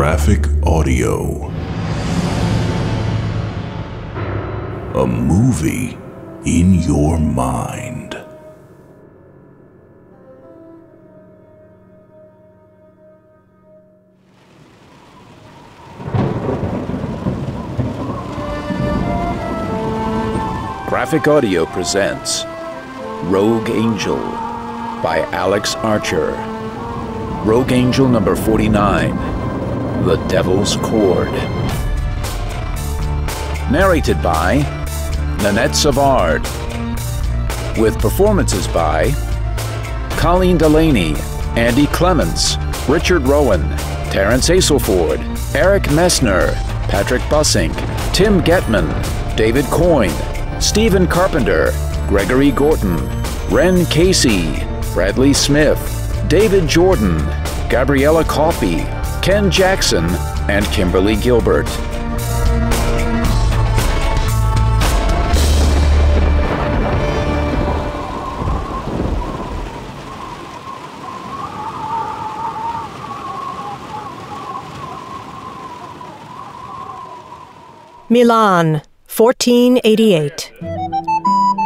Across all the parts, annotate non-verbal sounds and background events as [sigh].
Graphic Audio. A movie in your mind. Graphic Audio presents Rogue Angel by Alex Archer. Rogue Angel number 49 The Devil's Chord. Narrated by Nanette Savard. With performances by Colleen Delany, Andy Clemence, Richard Rohan, Terence Aselford, Eric Messner, Patrick Bussink, Tim Getman, David Coyne, Steven Carpenter, Gregory Gorton, Ren Kasey, Bradley Smith, David Jourdan, Gabriela Coffey, Ken Jackson, and Kimberly Gilbert. Milan, 1488.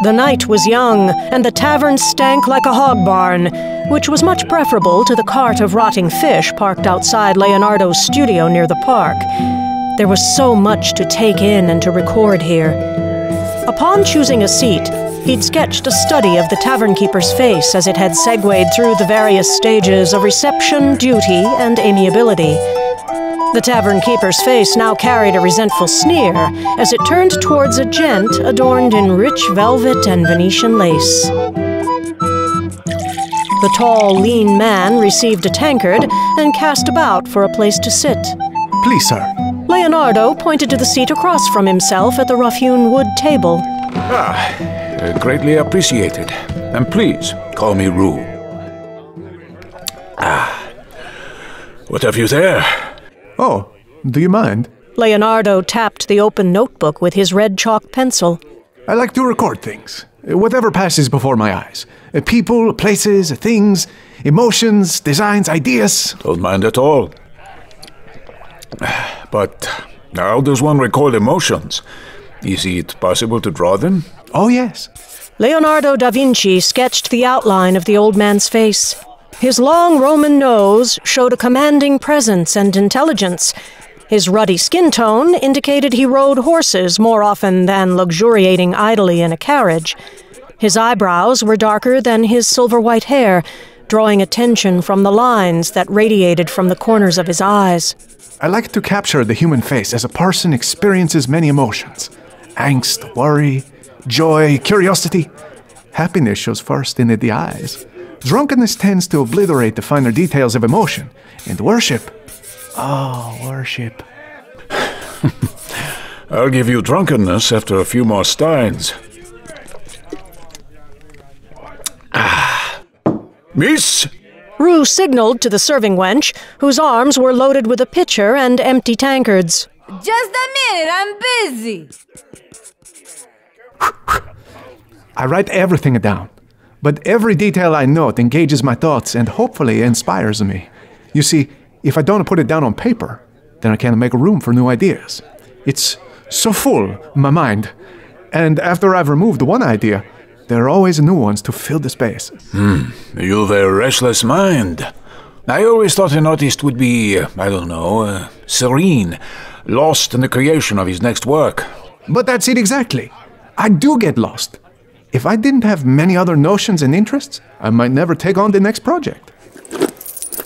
The night was young, and the tavern stank like a hog barn, which was much preferable to the cart of rotting fish parked outside Leonardo's studio near the park. There was so much to take in and to record here. Upon choosing a seat, he'd sketched a study of the tavern keeper's face as it had segued through the various stages of reception, duty, and amiability. The tavern keeper's face now carried a resentful sneer as it turned towards a gent adorned in rich velvet and Venetian lace. The tall, lean man received a tankard and cast about for a place to sit. Please, sir. Leonardo pointed to the seat across from himself at the rough hewn wood table. Ah, uh, greatly appreciated. And please, call me Roux. Ah. What have you there? Oh, do you mind? Leonardo tapped the open notebook with his red chalk pencil. I like to record things. Whatever passes before my eyes. Uh, People, places, things, emotions, designs, ideas. Don't mind at all. But how does one record emotions? Is it possible to draw them? Oh, yes. Leonardo da Vinci sketched the outline of the old man's face. His long Roman nose showed a commanding presence and intelligence. His ruddy skin tone indicated he rode horses more often than luxuriating idly in a carriage. His eyebrows were darker than his silver white hair, drawing attention from the lines that radiated from the corners of his eyes. I like to capture the human face as a person experiences many emotions angst, worry, joy, curiosity. Happiness shows first in the eyes. Drunkenness tends to obliterate the finer details of emotion. And worship. Oh, worship. [laughs] I'll give you drunkenness after a few more steins. Ah. Miss? Roux signaled to the serving wench, whose arms were loaded with a pitcher and empty tankards. Just a minute, I'm busy. I write everything down. But every detail I note engages my thoughts and hopefully inspires me. You see, if I don't put it down on paper, then I can't make room for new ideas. It's so full, my mind. And after I've removed one idea, there are always new ones to fill the space. Hmm. You've a restless mind. I always thought an artist would be, uh, I don't know, uh, serene, lost in the creation of his next work. But that's it exactly. I do get lost. If I didn't have many other notions and interests, I might never take on the next project.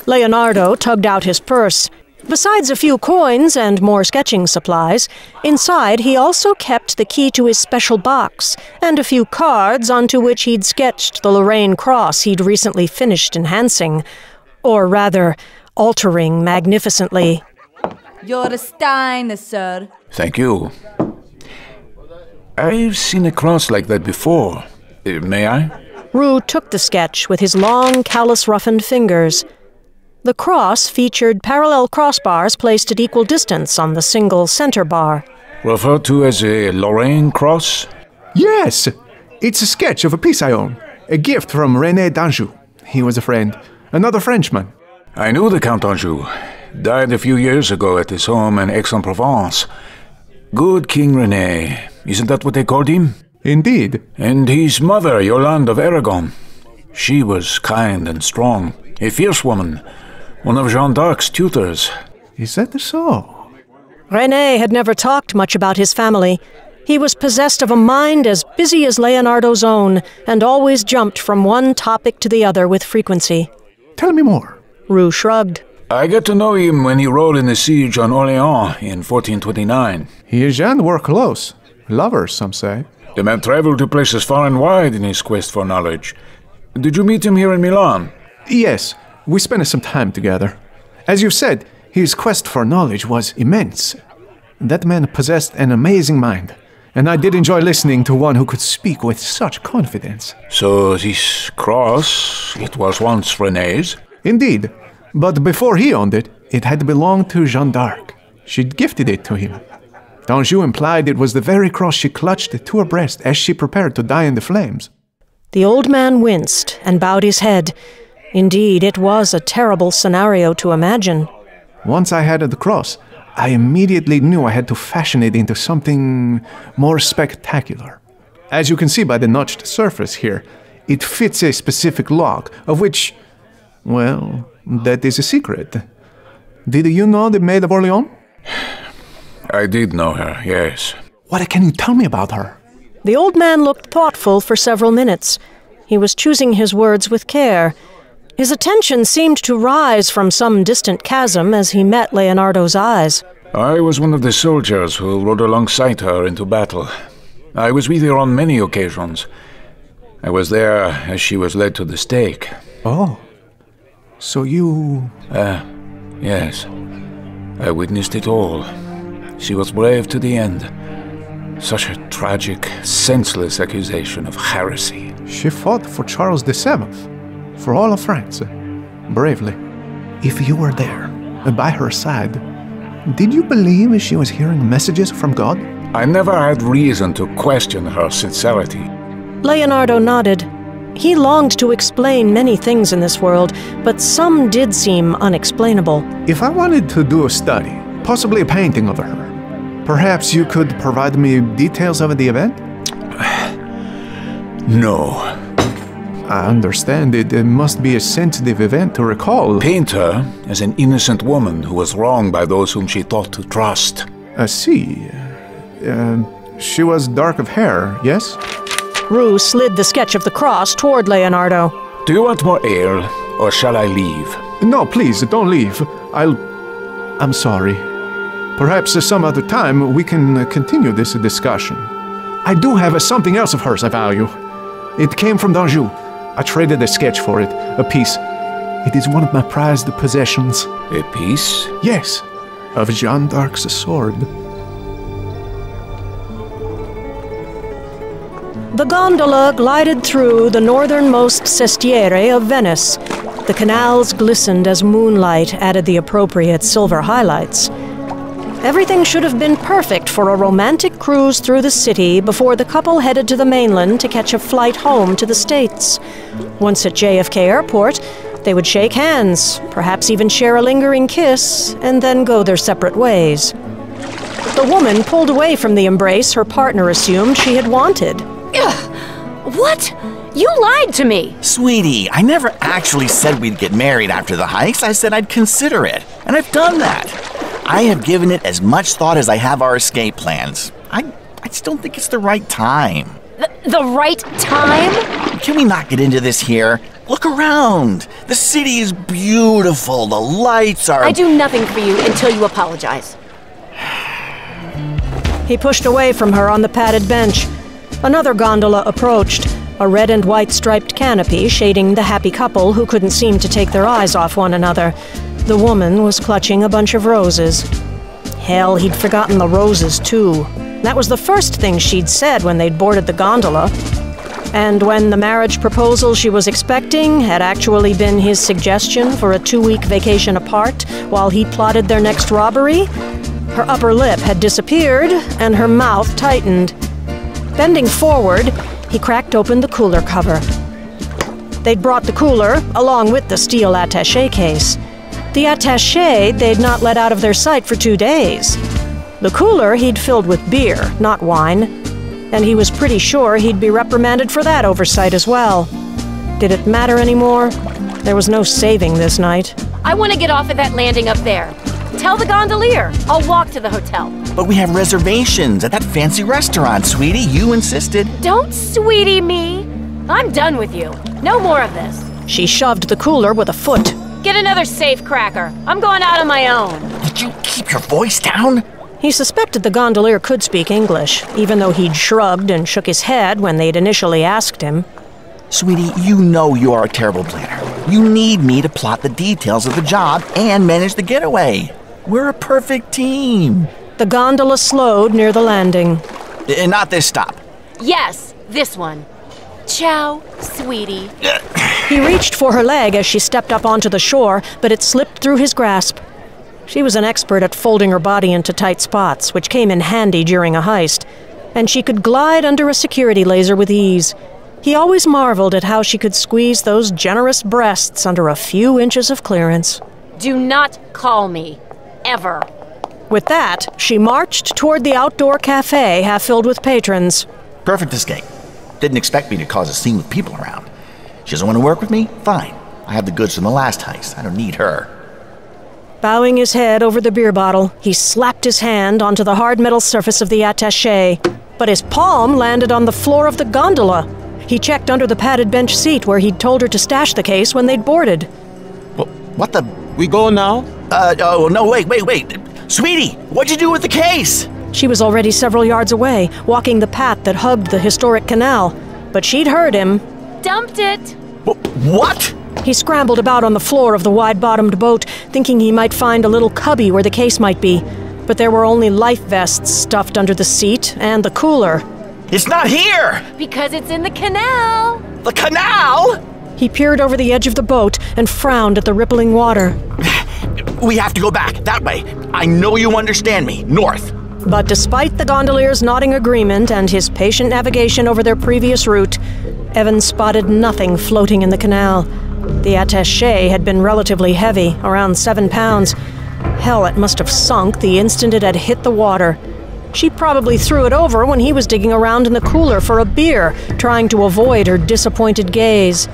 Leonardo tugged out his purse. Besides a few coins and more sketching supplies, inside he also kept the key to his special box and a few cards onto which he'd sketched the Lorraine cross he'd recently finished enhancing, or rather, altering magnificently. You're a Stein, sir. Thank you. I've seen a cross like that before. Uh, may I? Roux took the sketch with his long, callous roughened fingers. The cross featured parallel crossbars placed at equal distance on the single center bar. Referred to as a Lorraine cross? Yes! It's a sketch of a piece I own. A gift from René d'Anjou. He was a friend. Another Frenchman. I knew the Count d'Anjou. Died a few years ago at his home in Aix-en-Provence. Good King Rene. Isn't that what they called him? Indeed. And his mother, Yolande of Aragon. She was kind and strong. A fierce woman. One of Jeanne d'Arc's tutors. Is that so? Rene had never talked much about his family. He was possessed of a mind as busy as Leonardo's own, and always jumped from one topic to the other with frequency. Tell me more. Roux shrugged. I got to know him when he rode in the siege on Orleans in 1429. He and Jeanne were close. Lovers, some say. The man traveled to places far and wide in his quest for knowledge. Did you meet him here in Milan? Yes, we spent some time together. As you said, his quest for knowledge was immense. That man possessed an amazing mind, and I did enjoy listening to one who could speak with such confidence. So this cross, it was once Rene's? Indeed, but before he owned it, it had belonged to Jeanne d'Arc. She'd gifted it to him. D'Anjou implied it was the very cross she clutched to her breast as she prepared to die in the flames. The old man winced and bowed his head. Indeed, it was a terrible scenario to imagine. Once I had the cross, I immediately knew I had to fashion it into something more spectacular. As you can see by the notched surface here, it fits a specific lock, of which, well, that is a secret. Did you know the Maid of Orleans? I did know her, yes. What can you tell me about her? The old man looked thoughtful for several minutes. He was choosing his words with care. His attention seemed to rise from some distant chasm as he met Leonardo's eyes. I was one of the soldiers who rode alongside her into battle. I was with her on many occasions. I was there as she was led to the stake. Oh. So you. Ah, yes. I witnessed it all. She was brave to the end. Such a tragic, senseless accusation of heresy. She fought for Charles VII, for all of France, bravely. If you were there, by her side, did you believe she was hearing messages from God? I never had reason to question her sincerity. Leonardo nodded. He longed to explain many things in this world, but some did seem unexplainable. If I wanted to do a study, possibly a painting of her, perhaps you could provide me details of the event? [sighs] No. I understand it, it must be a sensitive event to recall. Paint her as an innocent woman who was wronged by those whom she thought to trust. I see. Uh, she was dark of hair, yes? Roux slid the sketch of the cross toward Leonardo. Do you want more ale, or shall I leave? No, please, don't leave. I'll. I'm sorry. Perhaps some other time we can uh, continue this discussion. I do have uh, something else of hers I value. It came from D'Anjou. I traded a sketch for it, a piece. It is one of my prized possessions. A piece? Yes, of Jeanne d'Arc's sword. The gondola glided through the northernmost sestiere of Venice. The canals glistened as moonlight added the appropriate silver highlights. Everything should have been perfect for a romantic cruise through the city before the couple headed to the mainland to catch a flight home to the States. Once at JFK Airport, they would shake hands, perhaps even share a lingering kiss, and then go their separate ways. The woman pulled away from the embrace her partner assumed she had wanted. What? You lied to me! Sweetie, I never actually said we'd get married after the hikes. I said I'd consider it. And I've done that. I have given it as much thought as I have our escape plans. I, I just don't think it's the right time. The, the right time? Can we not get into this here? Look around. The city is beautiful. The lights are. I do nothing for you until you apologize. He pushed away from her on the padded bench. Another gondola approached, a red and white striped canopy shading the happy couple who couldn't seem to take their eyes off one another. The woman was clutching a bunch of roses. Hell, he'd forgotten the roses, too. That was the first thing she'd said when they'd boarded the gondola. And when the marriage proposal she was expecting had actually been his suggestion for a two week vacation apart while he plotted their next robbery, her upper lip had disappeared and her mouth tightened. Bending forward, he cracked open the cooler cover. They'd brought the cooler along with the steel attache case. The attache they'd not let out of their sight for two days. The cooler he'd filled with beer, not wine, and he was pretty sure he'd be reprimanded for that oversight as well. Did it matter anymore? There was no saving this night. I want to get off at that landing up there. Tell the gondolier. I'll walk to the hotel. But we have reservations at that fancy restaurant, sweetie. You insisted. Don't sweetie me. I'm done with you. No more of this. She shoved the cooler with a foot. Get another safe cracker. I'm going out on my own. Did you keep your voice down? He suspected the gondolier could speak English, even though he'd shrugged and shook his head when they'd initially asked him. Sweetie, you know you are a terrible planner. You need me to plot the details of the job and manage the getaway. We're a perfect team. The gondola slowed near the landing. And not this stop. Yes, this one. Ciao, sweetie. [laughs] He reached for her leg as she stepped up onto the shore, but it slipped through his grasp. She was an expert at folding her body into tight spots, which came in handy during a heist, and she could glide under a security laser with ease. He always marveled at how she could squeeze those generous breasts under a few inches of clearance. Do not call me. Ever. With that, she marched toward the outdoor cafe half filled with patrons. Perfect escape. Didn't expect me to cause a scene with people around. She doesn't want to work with me? Fine. I have the goods from the last heist. I don't need her. Bowing his head over the beer bottle, he slapped his hand onto the hard metal surface of the attache, but his palm landed on the floor of the gondola. He checked under the padded bench seat where he'd told her to stash the case when they'd boarded. What, what the? We go now? Uh, oh, no, wait, wait, wait. Sweetie, what'd you do with the case? She was already several yards away, walking the path that hugged the historic canal, but she'd heard him. Dumped it. Wh- What? He scrambled about on the floor of the wide bottomed boat, thinking he might find a little cubby where the case might be. But there were only life vests stuffed under the seat and the cooler. It's not here! Because it's in the canal. The canal? He peered over the edge of the boat and frowned at the rippling water. [sighs] We have to go back, that way. I know you understand me. North. But despite the gondolier's nodding agreement and his patient navigation over their previous route, Evans spotted nothing floating in the canal. The attache had been relatively heavy, around seven pounds. Hell, it must have sunk the instant it had hit the water. She probably threw it over when he was digging around in the cooler for a beer, trying to avoid her disappointed gaze.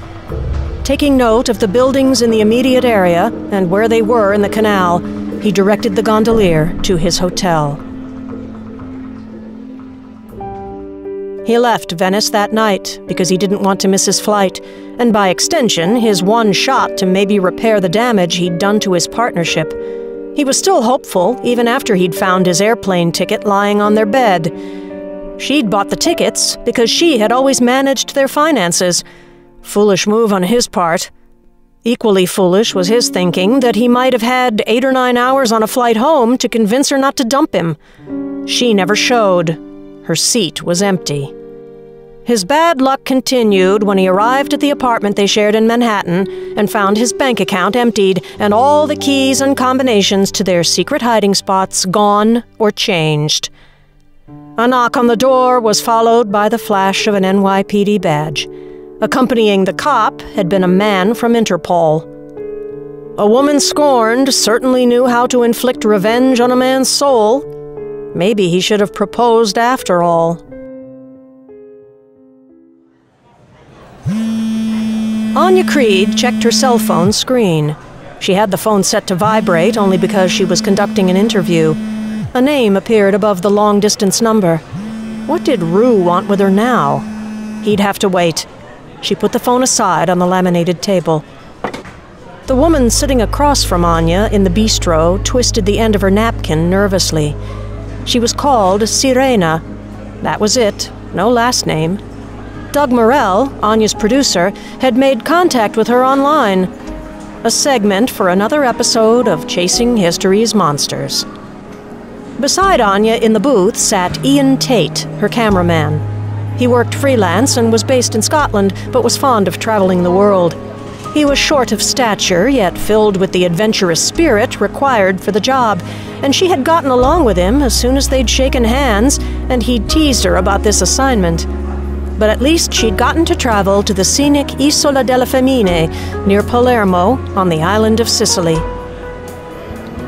Taking note of the buildings in the immediate area and where they were in the canal, he directed the gondolier to his hotel. He left Venice that night because he didn't want to miss his flight, and by extension, his one shot to maybe repair the damage he'd done to his partnership. He was still hopeful, even after he'd found his airplane ticket lying on their bed. She'd bought the tickets because she had always managed their finances. Foolish move on his part. Equally foolish was his thinking that he might have had eight or nine hours on a flight home to convince her not to dump him. She never showed. Her seat was empty. His bad luck continued when he arrived at the apartment they shared in Manhattan and found his bank account emptied and all the keys and combinations to their secret hiding spots gone or changed. A knock on the door was followed by the flash of an NYPD badge. Accompanying the cop had been a man from Interpol. A woman scorned certainly knew how to inflict revenge on a man's soul. Maybe he should have proposed after all. Annja Creed checked her cell phone screen. She had the phone set to vibrate only because she was conducting an interview. A name appeared above the long distance number. What did Roux want with her now? He'd have to wait. She put the phone aside on the laminated table. The woman sitting across from Annja in the bistro twisted the end of her napkin nervously. She was called Sirena. That was it, no last name. Doug Morell, Annja's producer, had made contact with her online. A segment for another episode of Chasing History's Monsters. Beside Annja in the booth sat Ian Tate, her cameraman. He worked freelance and was based in Scotland, but was fond of traveling the world. He was short of stature, yet filled with the adventurous spirit required for the job, and she had gotten along with him as soon as they'd shaken hands, and he'd teased her about this assignment. But at least she'd gotten to travel to the scenic Isola delle Femmine near Palermo on the island of Sicily.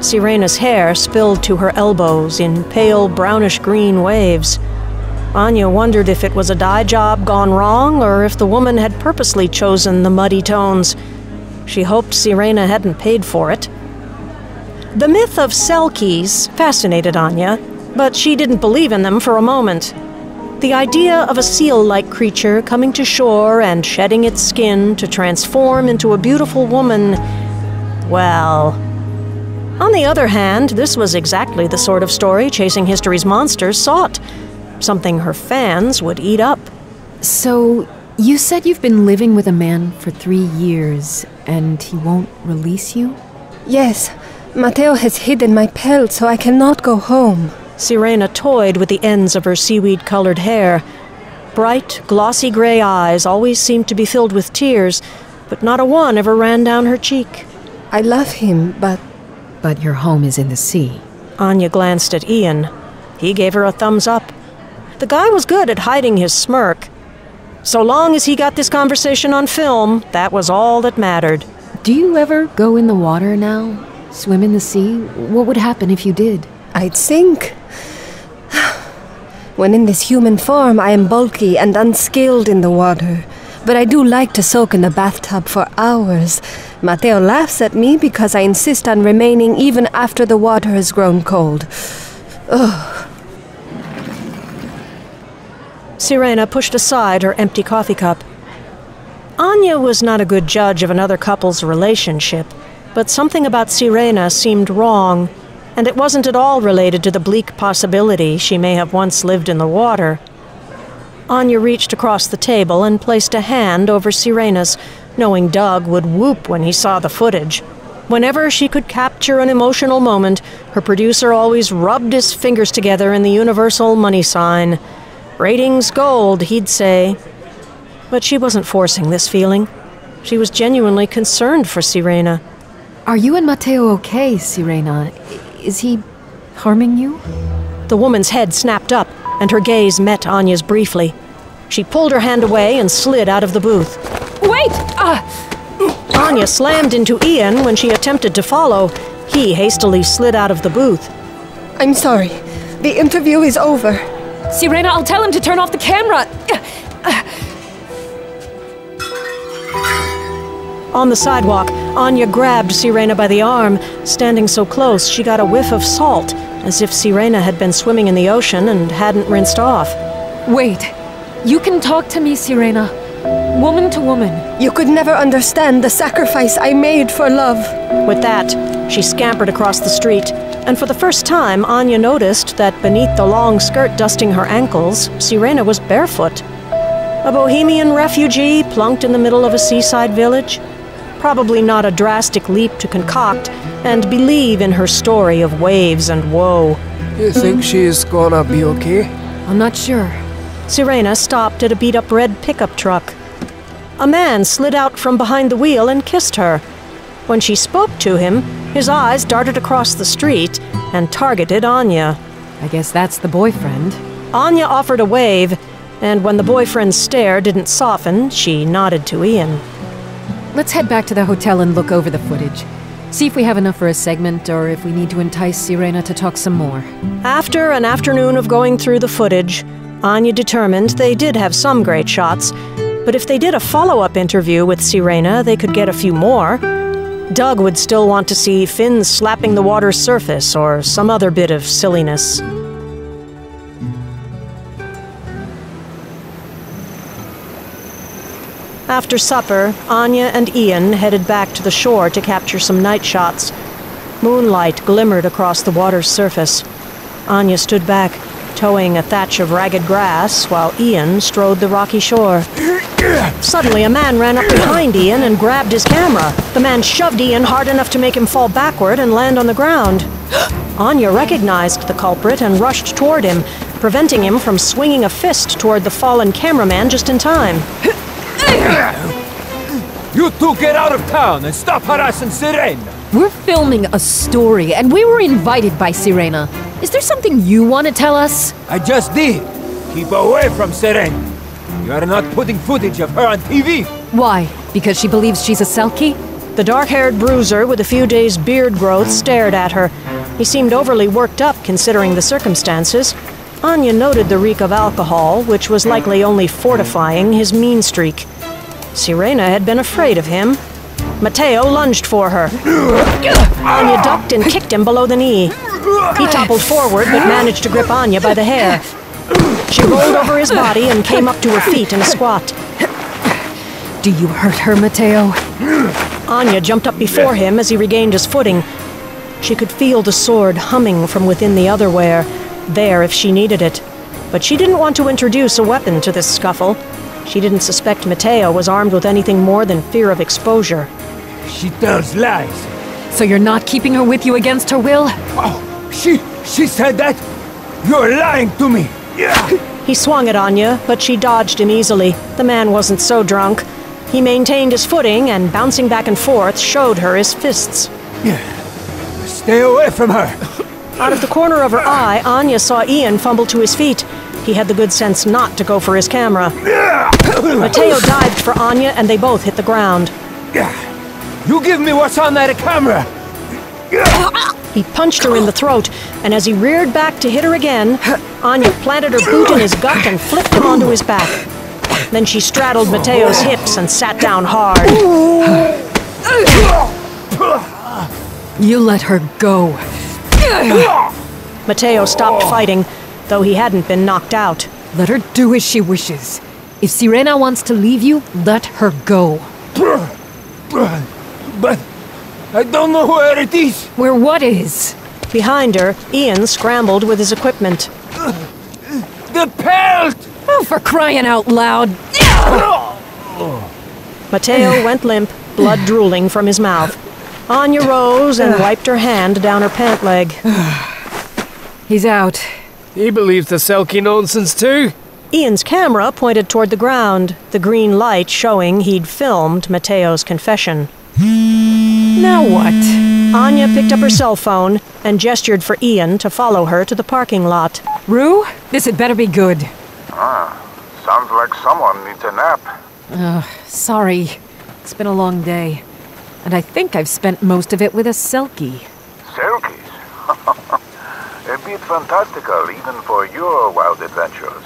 Sirena's hair spilled to her elbows in pale brownish green waves. Annja wondered if it was a dye job gone wrong or if the woman had purposely chosen the muddy tones. She hoped Sirena hadn't paid for it. The myth of Selkies fascinated Annja, but she didn't believe in them for a moment. The idea of a seal like creature coming to shore and shedding its skin to transform into a beautiful woman. Well. On the other hand, this was exactly the sort of story Chasing History's monsters sought. Something her fans would eat up. So, you said you've been living with a man for three years, and he won't release you? Yes, Mateo has hidden my pelt so I cannot go home. Sirena toyed with the ends of her seaweed colored hair. Bright, glossy gray eyes always seemed to be filled with tears, but not a one ever ran down her cheek. I love him, but. But your home is in the sea. Annja glanced at Ian. He gave her a thumbs up. The guy was good at hiding his smirk. So long as he got this conversation on film, that was all that mattered. Do you ever go in the water now? Swim in the sea? What would happen if you did? I'd sink. When in this human form, I am bulky and unskilled in the water. But I do like to soak in the bathtub for hours. Mateo laughs at me because I insist on remaining even after the water has grown cold. Ugh. Sirena pushed aside her empty coffee cup. Anya was not a good judge of another couple's relationship, but something about Sirena seemed wrong, and it wasn't at all related to the bleak possibility she may have once lived in the water. Annja reached across the table and placed a hand over Sirena's, knowing Doug would whoop when he saw the footage. Whenever she could capture an emotional moment, her producer always rubbed his fingers together in the universal money sign. Ratings gold, he'd say. But she wasn't forcing this feeling. She was genuinely concerned for Sirena. Are you and Mateo okay, Sirena? Is he harming you? The woman's head snapped up, and her gaze met Annja's briefly. She pulled her hand away and slid out of the booth. Wait! Ah! Annja slammed into Ian when she attempted to follow. He hastily slid out of the booth. I'm sorry. The interview is over. Sirena, I'll tell him to turn off the camera! On the sidewalk, Annja grabbed Sirena by the arm. Standing so close, she got a whiff of salt, as if Sirena had been swimming in the ocean and hadn't rinsed off. Wait. You can talk to me, Sirena. Woman to woman. You could never understand the sacrifice I made for love. With that, she scampered across the street, and for the first time, Annja noticed that beneath the long skirt dusting her ankles, Sirena was barefoot. A bohemian refugee plunked in the middle of a seaside village? Probably not a drastic leap to concoct and believe in her story of waves and woe. You think she's gonna be okay? I'm not sure. Sirena stopped at a beat up red pickup truck. A man slid out from behind the wheel and kissed her. When she spoke to him, his eyes darted across the street and targeted Annja. I guess that's the boyfriend. Annja offered a wave, and when the boyfriend's stare didn't soften, she nodded to Ian. Let's head back to the hotel and look over the footage. See if we have enough for a segment or if we need to entice Sirena to talk some more. After an afternoon of going through the footage, Annja determined they did have some great shots, but if they did a follow up interview with Sirena, they could get a few more. Doug would still want to see fins slapping the water's surface or some other bit of silliness. After supper, Annja and Ian headed back to the shore to capture some night shots. Moonlight glimmered across the water's surface. Annja stood back, towing a thatch of ragged grass, while Ian strode the rocky shore. Suddenly, a man ran up behind Ian and grabbed his camera. The man shoved Ian hard enough to make him fall backward and land on the ground. Annja recognized the culprit and rushed toward him, preventing him from swinging a fist toward the fallen cameraman just in time. You two get out of town and stop harassing Sirena! We're filming a story and we were invited by Sirena. Is there something you want to tell us? I just did! Keep away from Sirena! You are not putting footage of her on TV! Why? Because she believes she's a Selkie? The dark haired bruiser with a few days' beard growth stared at her. He seemed overly worked up considering the circumstances. Annja noted the reek of alcohol, which was likely only fortifying his mean streak. Sirena had been afraid of him. Matteo lunged for her. Annja ducked and kicked him below the knee. He toppled forward but managed to grip Annja by the hair. She rolled over his body and came up to her feet in a squat. Do you hurt her, Matteo? Annja jumped up before him as he regained his footing. She could feel the sword humming from within the otherwhere, there if she needed it. But she didn't want to introduce a weapon to this scuffle. She didn't suspect Matteo was armed with anything more than fear of exposure. She tells lies. So you're not keeping her with you against her will? Oh, she she said that? You're lying to me. Yeah. He swung at Annja, but she dodged him easily. The man wasn't so drunk. He maintained his footing and, bouncing back and forth, showed her his fists. Yeah. Stay away from her. Out of the corner of her eye, Annja saw Ian fumble to his feet. He had the good sense not to go for his camera. Mateo dived for Annja, and they both hit the ground. You give me what's on that camera. He punched her in the throat, and as he reared back to hit her again, Annja planted her boot in his gut and flipped him onto his back. Then she straddled Mateo's hips and sat down hard. You let her go. Mateo stopped fighting, though he hadn't been knocked out. Let her do as she wishes. If Sirena wants to leave you, let her go. But I don't know where it is. Where what is? Behind her, Ian scrambled with his equipment. The pelt! Oh, for crying out loud! Matteo [sighs] went limp, blood drooling from his mouth. Annja rose and wiped her hand down her pant leg. [sighs] He's out. He believes the Selkie nonsense too. Ian's camera pointed toward the ground, the green light showing he'd filmed Matteo's confession. Now what? Annja picked up her cell phone and gestured for Ian to follow her to the parking lot. Roux, this had better be good. Ah, sounds like someone needs a nap. Uh, sorry. It's been a long day. And I think I've spent most of it with a Selkie. Selkies? [laughs] a bit fantastical even for your wild adventures.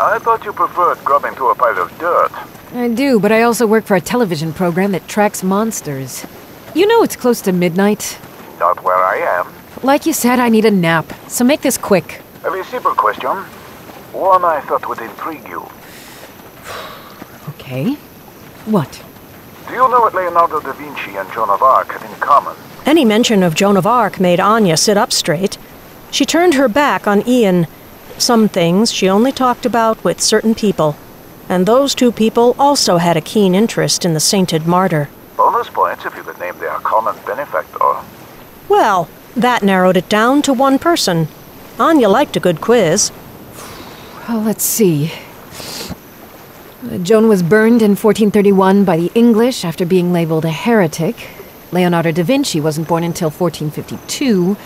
I thought you preferred grubbing through a pile of dirt. I do, but I also work for a television program that tracks monsters. You know it's close to midnight. Not where I am. Like you said, I need a nap, so make this quick. Have a very simple question. One I thought would intrigue you. [sighs] Okay. What? Do you know what Leonardo da Vinci and Joan of Arc had in common? Any mention of Joan of Arc made Annja sit up straight. She turned her back on Ian. Some things she only talked about with certain people. And those two people also had a keen interest in the sainted martyr. Bonus points if you could name their common benefactor. Well, that narrowed it down to one person. Annja liked a good quiz. Well, let's see. Joan was burned in 1431 by the English after being labeled a heretic. Leonardo da Vinci wasn't born until 1452.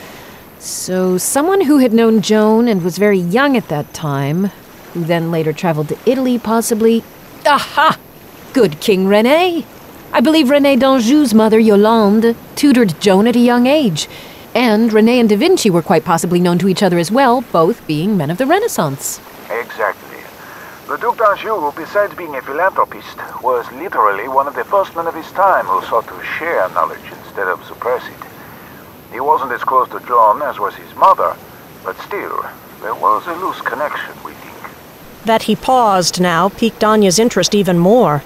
So, someone who had known Joan and was very young at that time, who then later traveled to Italy, possibly. Aha! Good King Rene! I believe Rene d'Anjou's mother, Yolande, tutored Joan at a young age. And Rene and da Vinci were quite possibly known to each other as well, both being men of the Renaissance. Exactly. The Duc d'Anjou, besides being a philanthropist, was literally one of the first men of his time who sought to share knowledge instead of suppress it. He wasn't as close to Joan as was his mother, but still, there was a loose connection, we think. That he paused now piqued Annja's interest even more.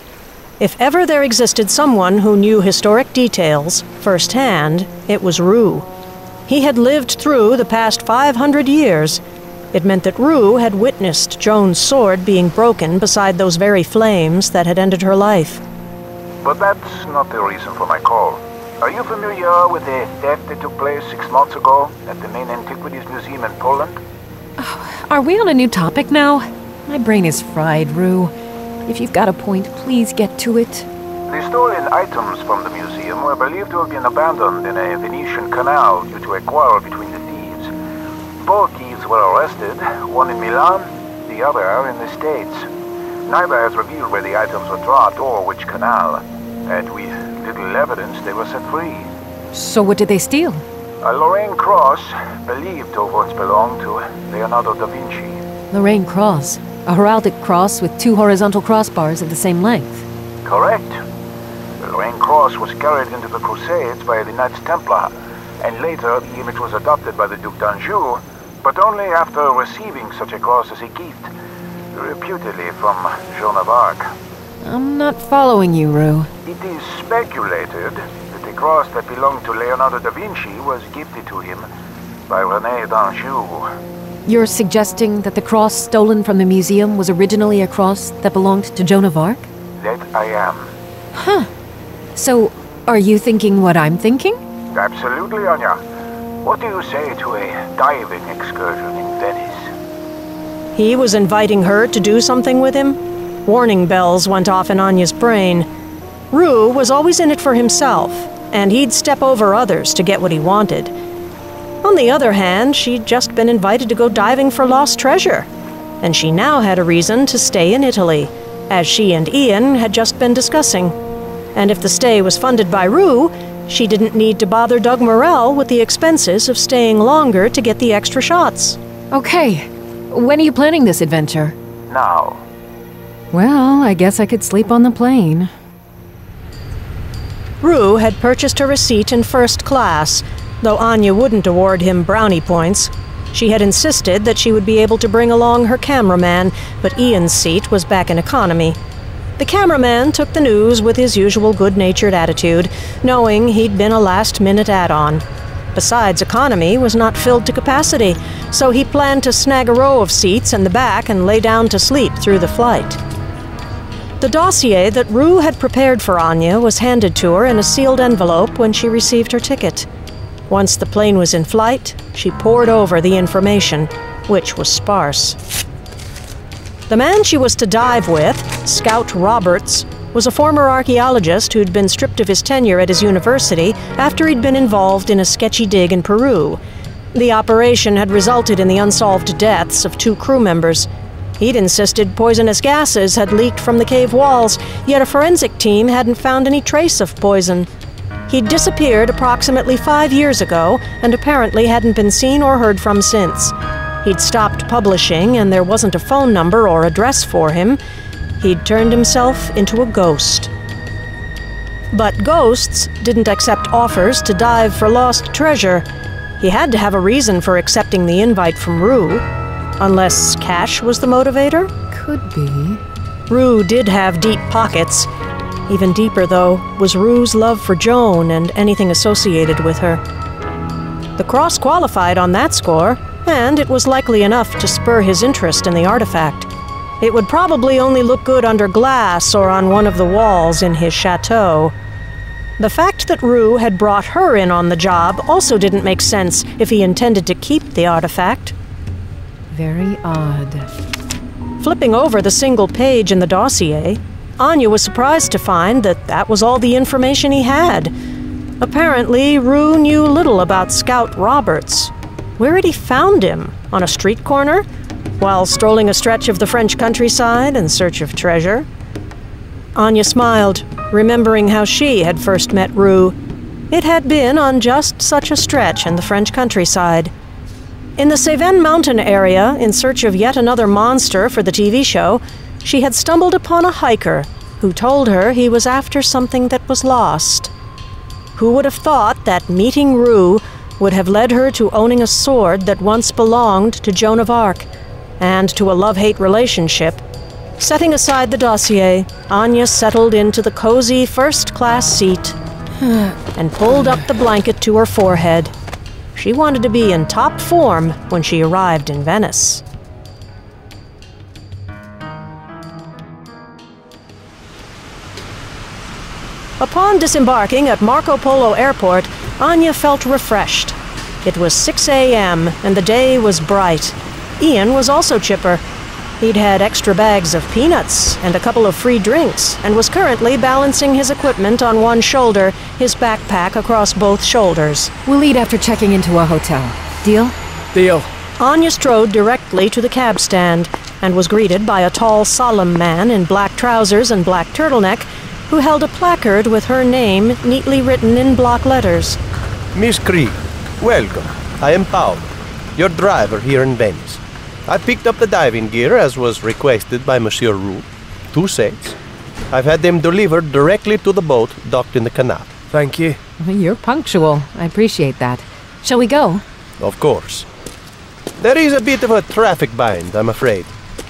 If ever there existed someone who knew historic details firsthand, it was Roux. He had lived through the past 500 years. It meant that Roux had witnessed Joan's sword being broken beside those very flames that had ended her life. But that's not the reason for my call. Are you familiar with the theft that took place six months ago at the main antiquities museum in Poland? Oh, are we on a new topic now? My brain is fried, Roux. If you've got a point, please get to it. The stolen items from the museum were believed to have been abandoned in a Venetian canal due to a quarrel between the thieves. Both thieves were arrested, one in Milan, the other in the States. Neither has revealed where the items were dropped or which canal, and we little evidence, they were set free. So what did they steal? A Lorraine cross, believed to once belonged to Leonardo da Vinci. Lorraine Cross. A heraldic cross with two horizontal crossbars of the same length. Correct. The Lorraine cross was carried into the Crusades by the Knights Templar, and later the image was adopted by the Duc d'Anjou, but only after receiving such a cross as a gift, reputedly from Joan of Arc. I'm not following you, Roux. It is speculated that the cross that belonged to Leonardo da Vinci was gifted to him by Rene d'Anjou. You're suggesting that the cross stolen from the museum was originally a cross that belonged to Joan of Arc? That I am. Huh. So, are you thinking what I'm thinking? Absolutely, Annja. What do you say to a diving excursion in Venice? He was inviting her to do something with him? Warning bells went off in Annja's brain. Roux was always in it for himself, and he'd step over others to get what he wanted. On the other hand, she'd just been invited to go diving for lost treasure, and she now had a reason to stay in Italy, as she and Ian had just been discussing. And if the stay was funded by Roux, she didn't need to bother Doug Morell with the expenses of staying longer to get the extra shots. Okay. When are you planning this adventure? Now. Well, I guess I could sleep on the plane. Roux had purchased a seat in first class, though Annja wouldn't award him brownie points. She had insisted that she would be able to bring along her cameraman, but Ian's seat was back in economy. The cameraman took the news with his usual good natured attitude, knowing he'd been a last minute add on. Besides, economy was not filled to capacity, so he planned to snag a row of seats in the back and lay down to sleep through the flight. The dossier that Roux had prepared for Annja was handed to her in a sealed envelope when she received her ticket. Once the plane was in flight, she pored over the information, which was sparse. The man she was to dive with, Scout Roberts, was a former archaeologist who'd been stripped of his tenure at his university after he'd been involved in a sketchy dig in Peru. The operation had resulted in the unsolved deaths of two crew members. He'd insisted poisonous gases had leaked from the cave walls, yet a forensic team hadn't found any trace of poison. He'd disappeared approximately five years ago and apparently hadn't been seen or heard from since. He'd stopped publishing, and there wasn't a phone number or address for him. He'd turned himself into a ghost. But ghosts didn't accept offers to dive for lost treasure. He had to have a reason for accepting the invite from Roux. Unless cash was the motivator? Could be. Roux did have deep pockets. Even deeper, though, was Roux's love for Joan and anything associated with her. The cross qualified on that score, and it was likely enough to spur his interest in the artifact. It would probably only look good under glass or on one of the walls in his chateau. The fact that Roux had brought her in on the job also didn't make sense if he intended to keep the artifact. Very odd. Flipping over the single page in the dossier, Annja was surprised to find that that was all the information he had. Apparently, Roux knew little about Scout Roberts. Where had he found him? On a street corner? While strolling a stretch of the French countryside in search of treasure? Annja smiled, remembering how she had first met Roux. It had been on just such a stretch in the French countryside. In the Cevennes mountain area, in search of yet another monster for the TV show, she had stumbled upon a hiker who told her he was after something that was lost. Who would have thought that meeting Roux would have led her to owning a sword that once belonged to Joan of Arc, and to a love hate relationship? Setting aside the dossier, Annja settled into the cozy first class seat [sighs] and pulled up the blanket to her forehead. She wanted to be in top form when she arrived in Venice. Upon disembarking at Marco Polo Airport, Annja felt refreshed. It was 6 a.m., and the day was bright. Ian was also chipper. He'd had extra bags of peanuts and a couple of free drinks, and was currently balancing his equipment on one shoulder, his backpack across both shoulders. We'll eat after checking into a hotel. Deal? Deal. Annja strode directly to the cab stand and was greeted by a tall, solemn man in black trousers and black turtleneck who held a placard with her name neatly written in block letters. Miss Krieg, welcome. I am Paul, your driver here in Venice. I picked up the diving gear as was requested by Monsieur Roux. Two sets. I've had them delivered directly to the boat docked in the canal. Thank you. You're punctual. I appreciate that. Shall we go? Of course. There is a bit of a traffic bind, I'm afraid.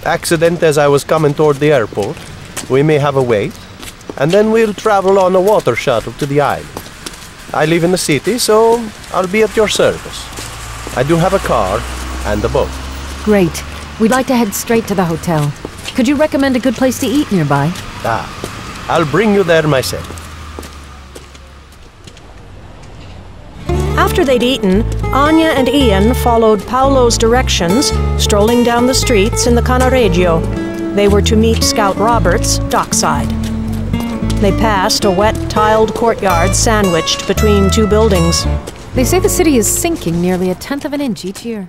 Accident as I was coming toward the airport. We may have a wait, and then we'll travel on a water shuttle to the island. I live in the city, so I'll be at your service. I do have a car and a boat. Great. We'd like to head straight to the hotel. Could you recommend a good place to eat nearby? Ah, I'll bring you there myself. After they'd eaten, Annja and Ian followed Paolo's directions, strolling down the streets in the Cannaregio. They were to meet Scout Roberts dockside. They passed a wet, tiled courtyard sandwiched between two buildings. They say the city is sinking nearly a tenth of an inch each year.